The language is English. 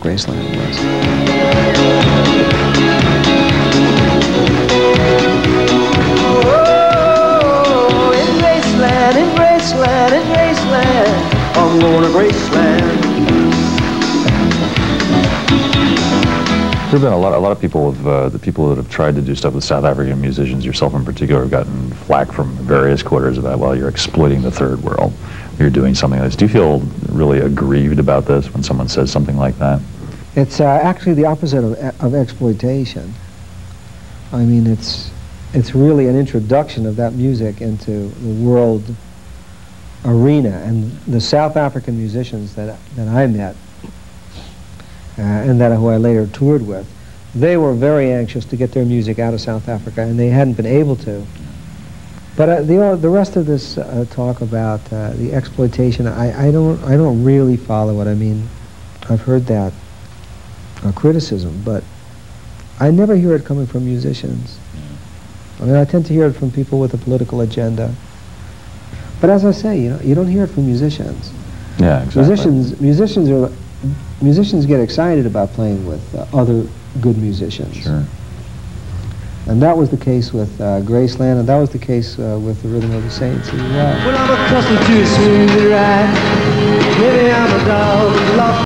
Graceland was. Oh, in Graceland, in Graceland, in Graceland. I'm going to Graceland. There have been a lot, a lot of people, of, uh, the people that have tried to do stuff with South African musicians, yourself in particular, have gotten flack from various quarters about, well, you're exploiting the third world. You're doing something like this. Do you feel really aggrieved about this when someone says something like that? It's uh, actually the opposite of, of exploitation. I mean, it's it's really an introduction of that music into the world arena. And the South African musicians that that I met uh, and that who I later toured with, they were very anxious to get their music out of South Africa, and they hadn't been able to. But uh, the uh, the rest of this uh, talk about uh, the exploitation, I, I don't I don't really follow it. I mean, I've heard that uh, criticism, but I never hear it coming from musicians. I mean, I tend to hear it from people with a political agenda. But as I say, you know, you don't hear it from musicians. Yeah, exactly. Musicians, musicians are, musicians get excited about playing with uh, other good musicians. Sure. And that was the case with uh, Graceland, and that was the case uh, with the Rhythm of the Saints as well. Well,